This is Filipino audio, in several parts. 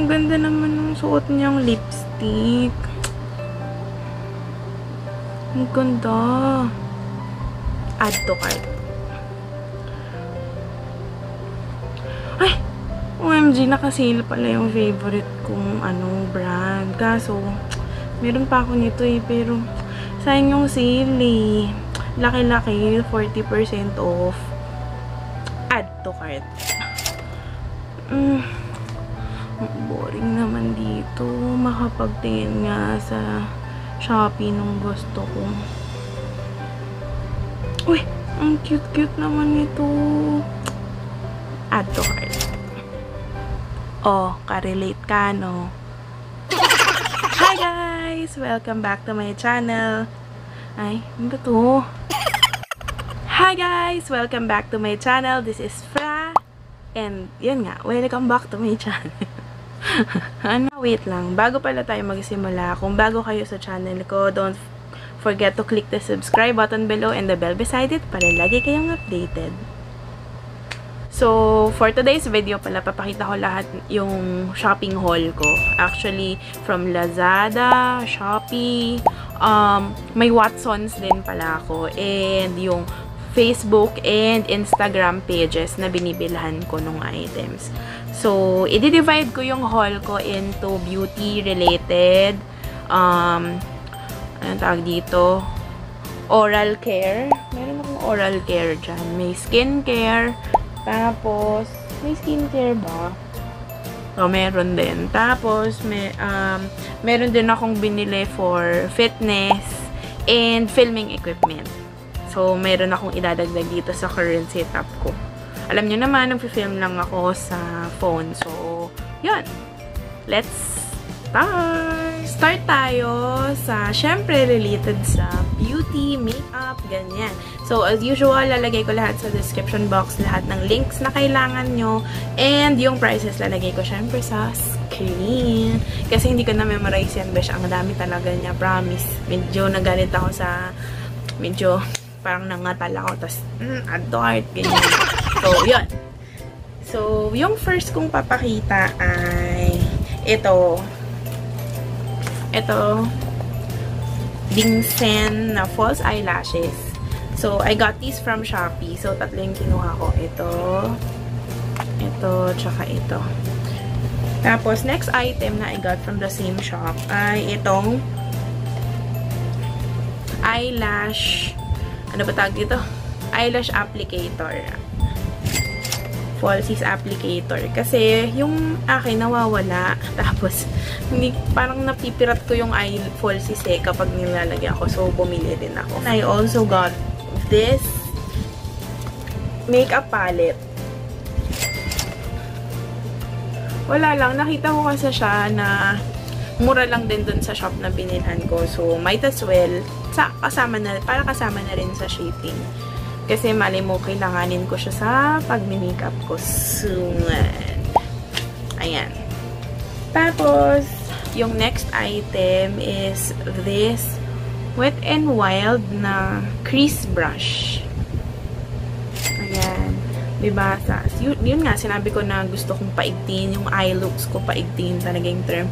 ang ganda naman ng suot niyang lipstick. Ang ganda. Add to cart. Ay! OMG, nakasale pala yung favorite kong ano, brand. Kaso, meron pa ako nito eh, pero sayang yung sale eh. Laki-laki, 40% off. Add to cart. Mm. Boring naman dito. Makapagtingin nga sa Shopee nung gusto ko. Uy! Ang cute-cute naman nito. Add to cart. Oh, ka-relate ka, no? Hi guys! Welcome back to my channel. Ay, ano ba to? Hi guys! Welcome back to my channel. This is Fra. And, yun nga, welcome back to my channel. ano, wait lang. Bago pala tayo magsimula, kung bago kayo sa channel ko, don't forget to click the subscribe button below and the bell beside it para lagi kayong updated. So, for today's video pala, papakita ko lahat yung shopping haul ko. Actually, from Lazada, Shopee, um, may Watsons din pala ako. And yung Facebook and Instagram pages na binibilhan ko ng items. So, i-divide ko yung haul ko into beauty-related, um, anong tawag dito, oral care. Meron akong oral care dyan. May skincare, tapos, may skincare ba? So, meron din. Tapos, may, um, meron din akong binili for fitness and filming equipment. So, meron akong idadagdag dito sa current setup ko. Alam nyo naman, nag-film lang ako sa phone. So, yun. Let's start! Start tayo sa, syempre, related sa beauty, makeup, ganyan. So, as usual, lalagay ko lahat sa description box, lahat ng links na kailangan nyo. And yung prices, lalagay ko syempre sa screen. Kasi hindi ko na-memorize yan, besh. Ang dami talaga niya, promise. Medyo nagalit ako sa, medyo parang nangatal ako. Tapos, mm, adult, ganyan. So, yun. So, yung first kong papakita ay ito. Ito. Dingsen na false eyelashes. So, I got these from Shopee. So, tatlo yung kinuha ko. Ito. Ito, tsaka ito. Tapos, next item na I got from the same shop ay itong eyelash ano ba tawag dito? Eyelash applicator. Falsies applicator. Kasi, yung akin nawawala. Tapos, hindi, parang napipirat ko yung eye falsies eh kapag nilalagyan ko. So, bumili din ako. I also got this makeup palette. Wala lang. Nakita ko kasi siya na mura lang din dun sa shop na binilhan ko. So, might as well, sa, kasama na, para kasama na rin sa shipping. Kasi mali mo, kailanganin ko siya sa pag-makeup ko soon. Ayan. Tapos, yung next item is this Wet n Wild na crease brush. Diba? Sa, yun, yun nga, sinabi ko na gusto kong paigtin. Yung eye looks ko, paigtin talaga yung term.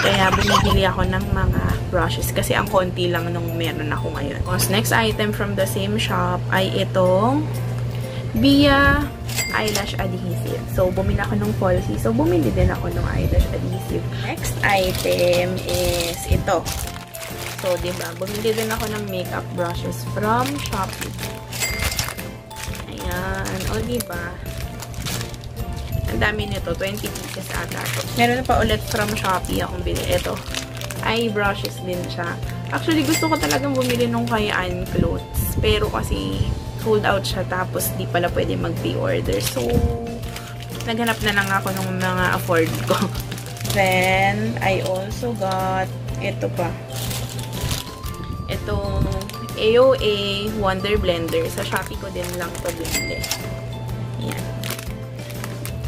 Kaya bumibili ako ng mga brushes kasi ang konti lang nung meron ako ngayon. Tapos next item from the same shop ay itong Bia eyelash adhesive. So, bumili ako ng falsy. So, bumili din ako ng eyelash adhesive. Next item is ito. So, diba? Bumili din ako ng makeup brushes from Shopee. Ayan. O, diba? Ang dami nito. 20 pieces ata. Meron pa ulit from Shopee akong bili. Ito. Eye brushes din siya. Actually, gusto ko talagang bumili nung kay Ann Clothes. Pero kasi sold out siya. Tapos, di pala pwede mag-pre-order. So, naghanap na lang ako ng mga afford ko. Then, I also got ito pa. Itong AOA Wonder Blender. Sa Shopee ko din lang to bumili. Yan.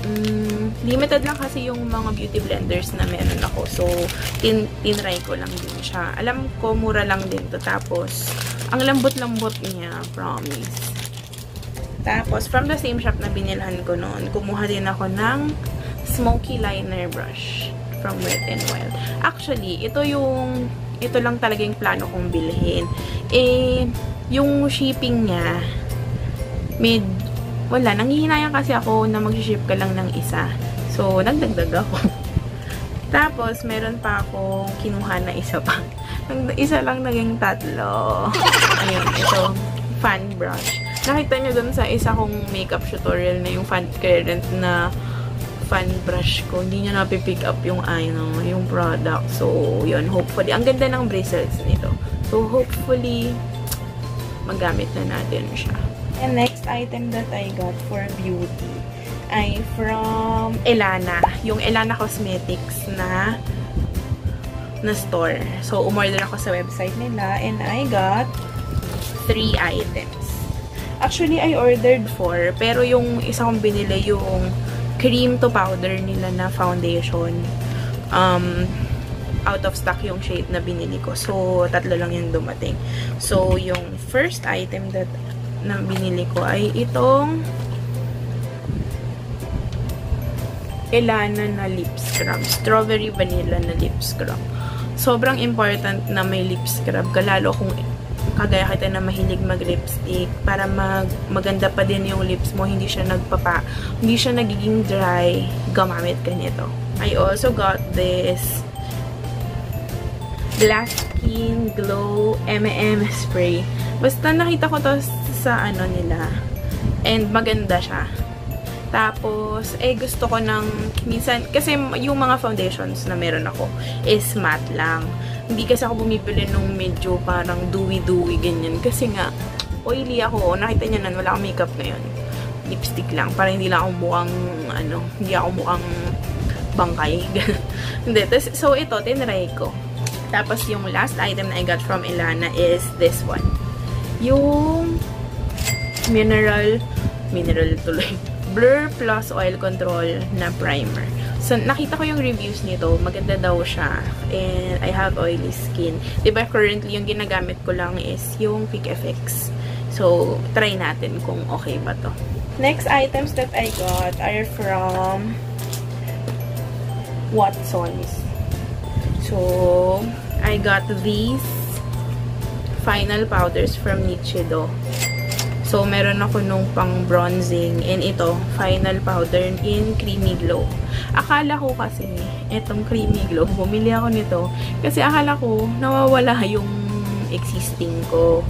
Mm, limited lang kasi yung mga beauty blenders na meron ako. So, tin tinry ko lang din siya. Alam ko, mura lang din to. Tapos, ang lambot-lambot niya. Promise. Tapos, from the same shop na binilhan ko noon, kumuha din ako ng smoky liner brush. from Wet n Wild. Actually, ito yung, ito lang talaga yung plano kong bilhin. Eh, yung shipping niya, mid, wala, nangihinayang kasi ako na mag-ship ka lang ng isa. So, nagdagdag ako. Tapos, meron pa akong kinuha na isa pa. Isa lang naging tatlo. Ayun, ito, fan brush. Nakita nyo dun sa isa kong makeup tutorial na yung fan current na fan brush ko. Hindi nyo napipick up yung, ano, yung product. So, yun, hopefully. Ang ganda ng bristles nito. So, hopefully, magamit na natin siya. And next item that I got for beauty ay from Elana. Yung Elana Cosmetics na na store. So, umorder ako sa website nila and I got three items. Actually, I ordered four, pero yung isa kong binili, yung cream to powder nila na foundation, um, out of stock yung shade na binili ko. So, tatlo lang yung dumating. So, yung first item that na binili ko ay itong Elana na lip scrub. Strawberry vanilla na lip scrub. Sobrang important na may lip scrub ka, lalo kung kagaya kita na mahilig mag-lipstick para mag maganda pa din yung lips mo, hindi siya nagpapa, hindi siya nagiging dry, gamamit ka nito. I also got this Glass Skin Glow M&M Spray. Basta nakita ko to sa ano nila. And maganda siya. Tapos, eh, gusto ko ng, minsan, kasi yung mga foundations na meron ako is matte lang. Hindi kasi ako bumibili nung medyo parang dewy-dewy, ganyan. Kasi nga, oily ako. Nakita niyo nan, wala akong makeup ngayon. Lipstick lang. Para hindi lang ako mukhang, ano, hindi ako mukhang bangkay. hindi. So, ito, tinry ko. Tapos, yung last item na I got from Ilana is this one. Yung mineral, mineral tuloy Blur Plus Oil Control na primer. So, nakita ko yung reviews nito. Maganda daw siya. And I have oily skin. Diba, currently, yung ginagamit ko lang is yung Peak FX. So, try natin kung okay ba to. Next items that I got are from Watsons. So, I got these final powders from Nichido. So, meron ako nung pang bronzing. And ito, final powder in creamy glow. Akala ko kasi, itong creamy glow, bumili ako nito. Kasi akala ko, nawawala yung existing ko.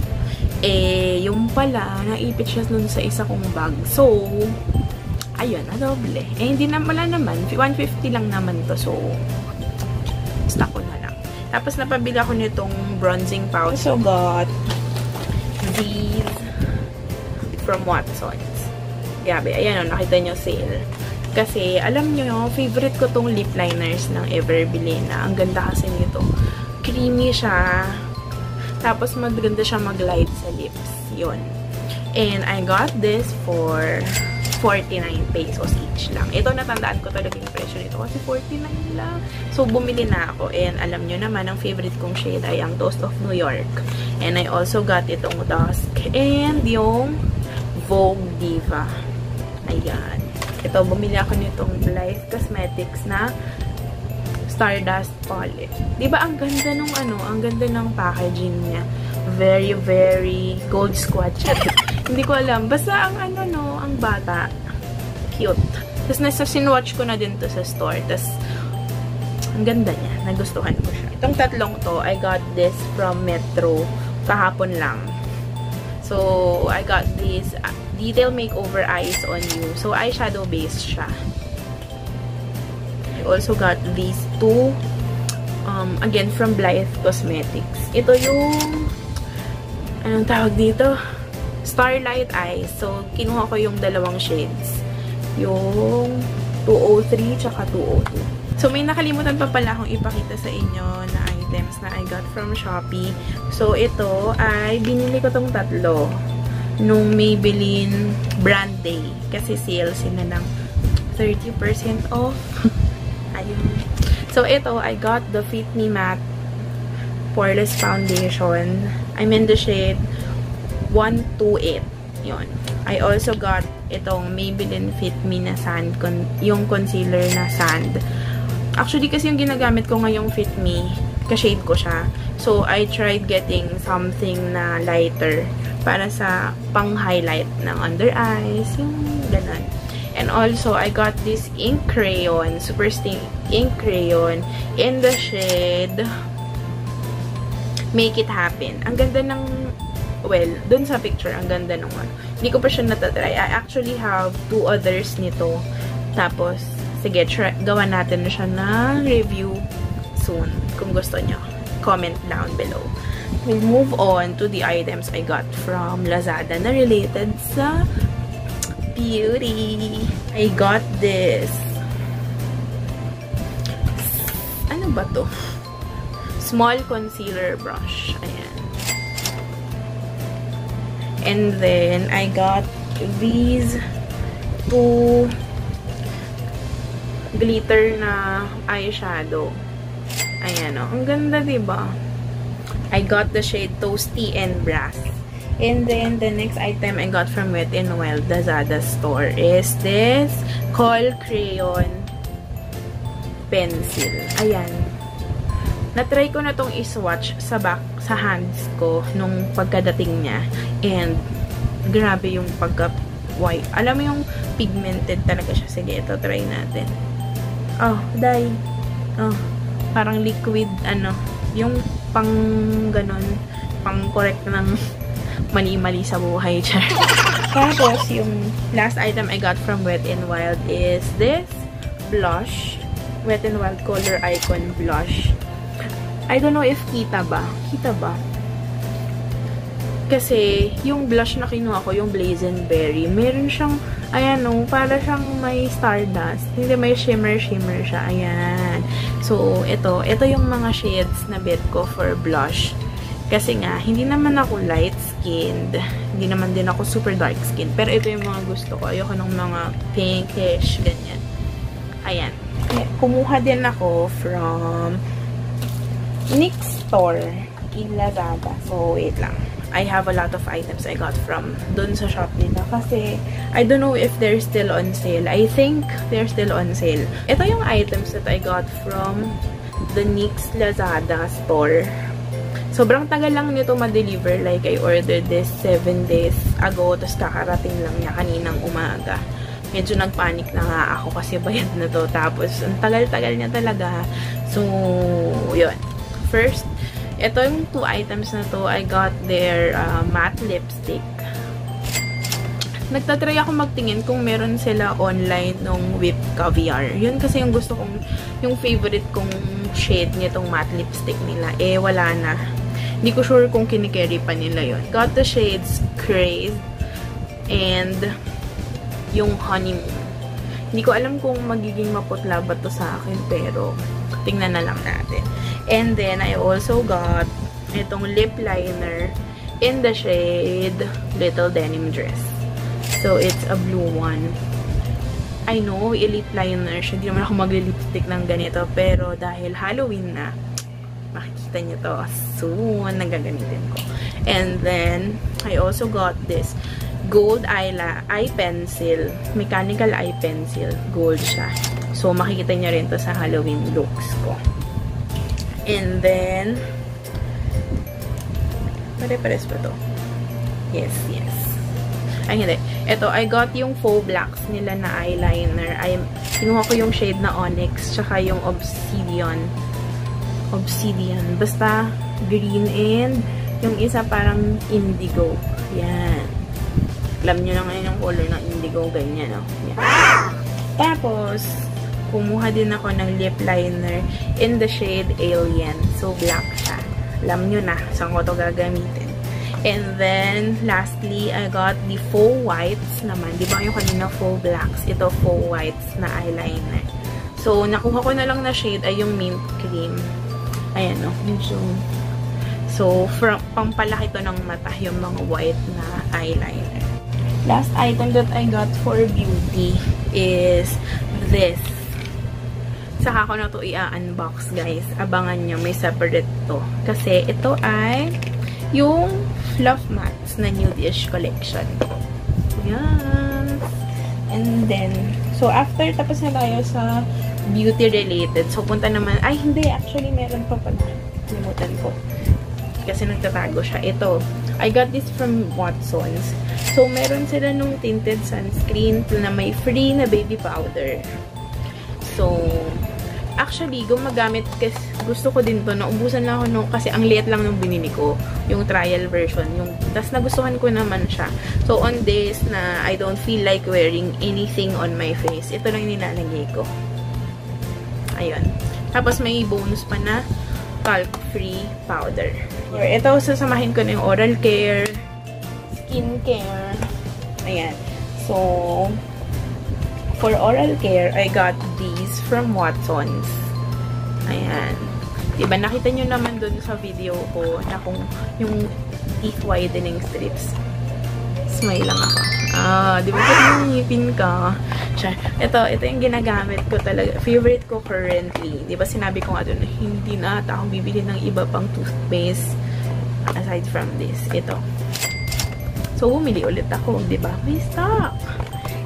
Eh, yung pala, naipit siya dun sa isa kong bag. So, ayun, na doble. Eh, hindi na, wala naman. 150 lang naman to. So, stock ko na lang. Tapos, napabili ako nitong bronzing powder. So, got these from Watsons. Grabe, ayan o, nakita nyo sale. Kasi, alam nyo, favorite ko tong lip liners ng Everbilena. Ang ganda kasi nito. Creamy siya. Tapos, maganda siya mag-light sa lips. Yun. And I got this for 49 pesos each lang. Ito, natandaan ko talaga yung presyo nito kasi 49 lang. So, bumili na ako. And alam nyo naman, ang favorite kong shade ay ang Toast of New York. And I also got itong Dusk. And yung Vogue Diva. Ayan. Ito, bumili ako nitong Life Cosmetics na Stardust Palette. Diba, ang ganda nung ano, ang ganda ng packaging niya. Very, very gold squatch. Hindi ko alam. Basta ang ano, no, ang bata. Cute. Tapos, nasa sinwatch ko na din to sa store. Tapos, ang ganda niya. Nagustuhan ko siya. Itong tatlong to, I got this from Metro kahapon lang. So, I got this uh, Detail Makeover Eyes on You. So, eyeshadow base siya. I also got these two, um, again, from Blythe Cosmetics. Ito yung, anong tawag dito? Starlight Eyes. So, kinuha ko yung dalawang shades. Yung 203 tsaka 202. So, may nakalimutan pa pala akong ipakita sa inyo na items na I got from Shopee. So, ito ay binili ko tong tatlo nung Maybelline Brand Day. Kasi sale sila ng 30% off. Ayun. So, ito, I got the Fit Me Matte Poreless Foundation. I'm in the shade 128. Yun. I also got itong Maybelline Fit Me na sand, yung concealer na sand Actually, kasi yung ginagamit ko ngayong Fit Me, ka-shade ko siya. So, I tried getting something na lighter para sa pang-highlight ng under eyes, yung ganun. And also, I got this ink crayon, super sting ink crayon in the shade Make It Happen. Ang ganda ng, well, dun sa picture, ang ganda ng ano. Hindi ko pa siya natatry. I actually have two others nito. Tapos, sige, try, gawa natin na siya na review soon. Kung gusto nyo, comment down below. We'll move on to the items I got from Lazada na related sa beauty. I got this. Ano ba to? Small concealer brush. Ayan. And then, I got these two glitter na eyeshadow. Ayan o. Oh. Ang ganda, diba? I got the shade Toasty and Brass. And then, the next item I got from Wet n Wild Lazada store is this Col Crayon Pencil. Ayan. Na-try ko na tong iswatch sa back, sa hands ko nung pagkadating niya. And, grabe yung pagka-white. Alam mo yung pigmented talaga siya. Sige, ito try natin. Oh, dye. Oh, parang liquid, ano, yung pang ganon, pang correct ng mali-mali sa buhay. Tapos, yung last item I got from Wet n Wild is this blush. Wet n Wild Color Icon Blush. I don't know if kita ba. Kita ba? Kasi, yung blush na kinuha ko, yung Blazenberry, meron siyang, ayan o, para siyang may stardust. Hindi, may shimmer-shimmer siya. Ayan. So, ito. Ito yung mga shades na bet ko for blush. Kasi nga, hindi naman ako light-skinned. Hindi naman din ako super dark-skinned. Pero ito yung mga gusto ko. Ayoko ng mga pinkish, ganyan. Ayan. Kumuha din ako from Nick Store in Lazada. So, wait lang. I have a lot of items I got from dun sa shop nila. Kasi, I don't know if they're still on sale. I think they're still on sale. Ito yung items that I got from the NYX Lazada store. Sobrang tagal lang nito ma-deliver. Like, I ordered this 7 days ago. Tapos kakarating lang niya kaninang umaga. Medyo nagpanik na nga ako kasi bayad na to. Tapos, ang tagal-tagal niya talaga. So, yun. First, ito yung two items na to, I got their uh, matte lipstick. Nagtatry ako magtingin kung meron sila online nung Whip Caviar. Yun kasi yung gusto kong, yung favorite kong shade nitong matte lipstick nila. Eh, wala na. Hindi ko sure kung kinikerry pa nila yun. Got the shades Craze and yung Honeymoon. Hindi ko alam kung magiging maputla ba to sa akin, pero tingnan na lang natin. And then, I also got itong lip liner in the shade Little Denim Dress. So, it's a blue one. I know, elite liner siya. Hindi naman ako magli-lipstick ng ganito. Pero, dahil Halloween na, makikita niyo to soon. Nagagamitin ko. And then, I also got this gold eyela eye pencil. Mechanical eye pencil. Gold siya. So, makikita niyo rin to sa Halloween looks ko. And then, pare-pares ba to? Yes, yes. Ay, hindi. Ito, I got yung faux blacks nila na eyeliner. I, kinuha ko yung shade na Onyx, tsaka yung Obsidian. Obsidian. Basta, green and yung isa parang indigo. Yan. Alam nyo na ngayon yung color ng indigo. Ganyan, no? Yan. Tapos, kumuha din ako ng lip liner in the shade Alien. So, black siya. Alam nyo na saan ko to gagamitin. And then, lastly, I got the faux whites naman. Di ba yung kanina faux blacks? Ito faux whites na eyeliner. So, nakuha ko na lang na shade ay yung mint cream. Ayan, no? Medyo... So, from, pampalaki to ng mata yung mga white na eyeliner. Last item that I got for beauty is this. Saka ko na to i-unbox, guys. Abangan nyo, may separate to. Kasi ito ay yung fluff mats na New Dish collection. Yan. And then, so after tapos na tayo sa beauty related. So, punta naman, ay hindi, actually meron pa pala. Limutan ko. Kasi nagtatago siya. Ito, I got this from Watsons. So, meron sila nung tinted sunscreen na may free na baby powder. So, actually, gumagamit kasi gusto ko din to. Naubusan lang ako nung, kasi ang liit lang nung binili ko. Yung trial version. Yung, tas nagustuhan ko naman siya. So, on this na I don't feel like wearing anything on my face, ito lang nilalagay ko. Ayun. Tapos, may bonus pa na talc-free powder. Ito, sasamahin ko na yung oral care, skin care. Ayan. So, for oral care, I got these from Watsons. Ayan. Diba, nakita nyo naman dun sa video ko na kung yung teeth whitening strips. Smile lang ako. Ah, di ba yung ngipin ka? Siya. Ito, ito yung ginagamit ko talaga. Favorite ko currently. Di ba sinabi ko nga dun, hindi na ata akong bibili ng iba pang toothpaste aside from this. Ito. So, bumili ulit ako. Di ba? May stock.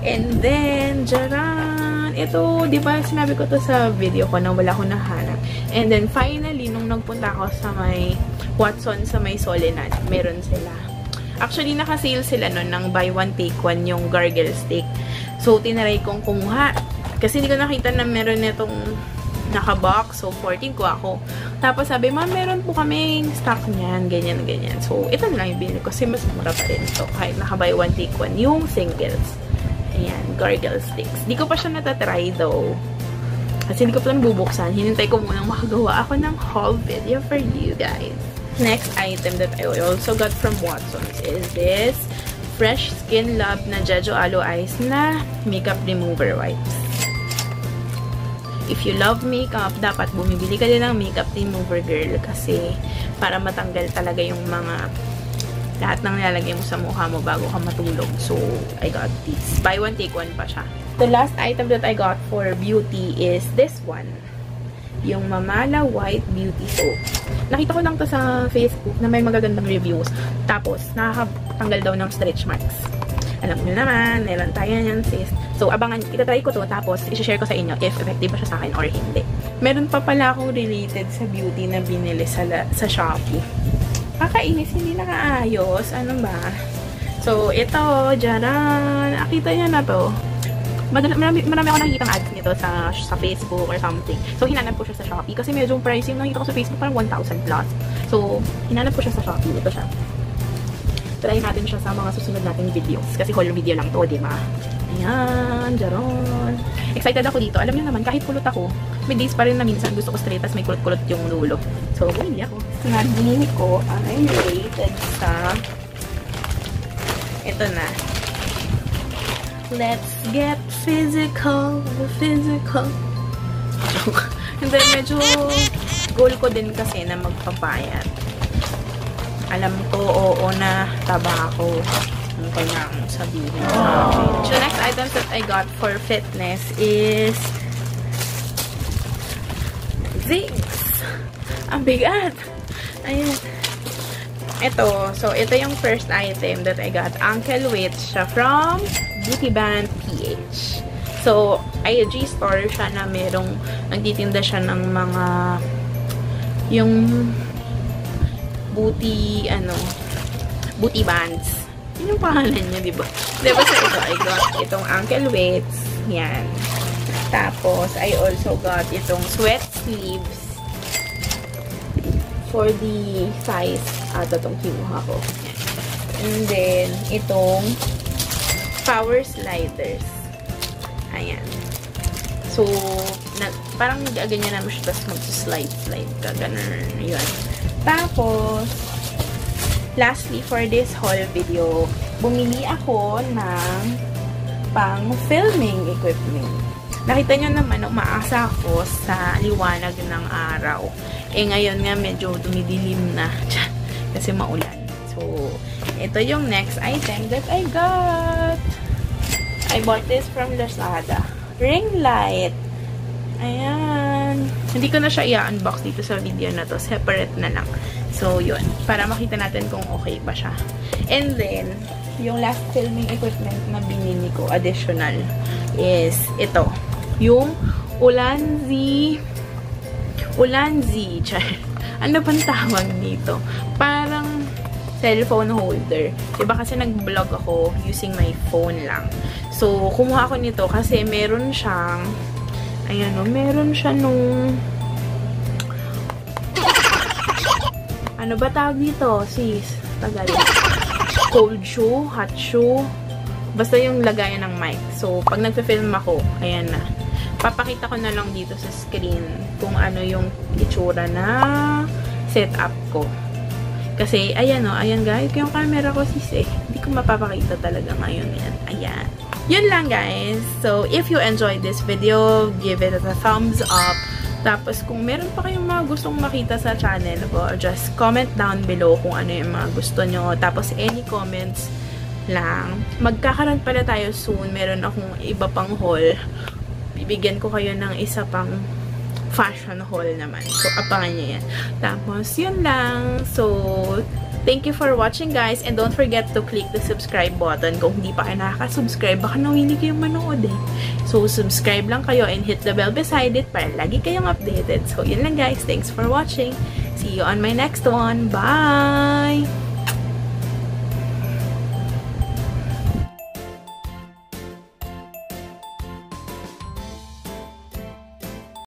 And then, jaran! Ito, di ba, sinabi ko to sa video ko na wala ko nahanap. And then, finally, nung nagpunta ako sa may Watson, sa may Solenad, meron sila. Actually, naka-sale sila nun ng buy one, take one yung gargle stick. So, tinaray kong kumuha. Kasi hindi ko nakita na meron netong naka-box. So, 14 ko ako. Tapos sabi, ma'am, meron po kaming stock niyan, ganyan, ganyan. So, ito na lang yung binili ko kasi mas mura pa rin ito. Kahit naka-buy one, take one yung singles. Ayan, gargle sticks. Di ko pa siya natatry though. Kasi hindi ko pa lang bubuksan. Hinintay ko munang makagawa ako ng haul video for you guys. Next item that I also got from Watsons is this Fresh Skin Lab na Jejo Aloe Ice na makeup remover wipes. If you love makeup, dapat bumibili ka din ng makeup remover girl kasi para matanggal talaga yung mga lahat ng nilalagay mo sa mukha mo bago ka matulog. So, I got this. Buy one, take one pa siya. The last item that I got for beauty is this one. Yung Mamala White Beauty Soap. Nakita ko lang to sa Facebook na may magagandang reviews. Tapos, nakakatanggal daw ng stretch marks. Alam nyo naman, meron tayo yan sis. So, abangan, itatry ko to, tapos isi-share ko sa inyo if effective ba siya sa akin or hindi. Meron pa pala akong related sa beauty na binili sa, sa Shopee. Kakainis, hindi nakaayos. Ano ba? So, ito, jaran. Nakita niya na to. Marami, marami ako nakikita ads nito sa, sa Facebook or something. So, hinanap ko siya sa Shopee. Kasi medyo pricing nakita ko sa Facebook parang 1,000 plus. So, hinanap ko siya sa Shopee. Ito siya. Try natin siya sa mga susunod nating videos. Kasi whole video lang to, di ba? Ayan, jaron. Excited ako dito. Alam niyo naman, kahit kulot ako, may days pa rin na minsan gusto ko straight, tas may kulot-kulot yung lulo. So, bumili ako. Nabili ko ay related sa ito na. Let's get physical, physical. Joke. Hindi, medyo goal ko din kasi na magpapayat. Alam ko, oo na taba ako. Ano kailangan sabihin sa akin. So, next items that I got for fitness is Zincs. Ang bigat. Ayan. Ito. So, ito yung first item that I got. Ankle weights siya from Beauty Band PH. So, IG store siya na merong nagtitinda siya ng mga yung booty, ano, booty bands. Yun yung pangalan niya, di ba? Diba sa ito, I got itong ankle weights. Yan. Tapos, I also got itong sweat sleeves for the size ata itong kinuha ko. And then, itong power sliders. Ayan. So, na, parang ganyan naman siya, tapos mag-slide-slide ka. Ganun, yun. Tapos, lastly, for this haul video, bumili ako ng pang filming equipment. Nakita nyo naman, umaasa ako sa liwanag ng araw. Eh, ngayon nga medyo dumidilim na. Kasi maulan. So, ito yung next item that I got. I bought this from Lazada. Ring light. Ayan. Hindi ko na siya i-unbox dito sa video na to. Separate na lang. So, yun. Para makita natin kung okay pa siya. And then, yung last filming equipment na binili ko, additional, is ito. Yung Ulanzi. Ulanzi. Char. Ano bang tawag dito? Parang cellphone holder. Diba kasi nag-vlog ako using my phone lang. So, kumuha ako nito kasi meron siyang ayan o, meron siya nung ano ba tawag dito, sis? Tagal. Cold shoe, hot shoe, basta yung lagayan ng mic. So, pag nagpe-film ako, ayan na. Papakita ko na lang dito sa screen kung ano yung itsura na setup ko. Kasi, ayan o, ayan guys, yung camera ko sis eh. Hindi ko mapapakita talaga ngayon yan. Ayan. Yun lang guys. So, if you enjoyed this video, give it a thumbs up. Tapos, kung meron pa kayong mga gustong makita sa channel ko, just comment down below kung ano yung mga gusto nyo. Tapos, any comments lang. Magkakaroon pala tayo soon. Meron akong iba pang haul bibigyan ko kayo ng isa pang fashion haul naman. So, abangan nyo yan. Tapos, yun lang. So, thank you for watching guys. And don't forget to click the subscribe button. Kung hindi pa kayo nakaka-subscribe, baka nawili kayong manood eh. So, subscribe lang kayo and hit the bell beside it para lagi kayong updated. So, yun lang guys. Thanks for watching. See you on my next one. Bye!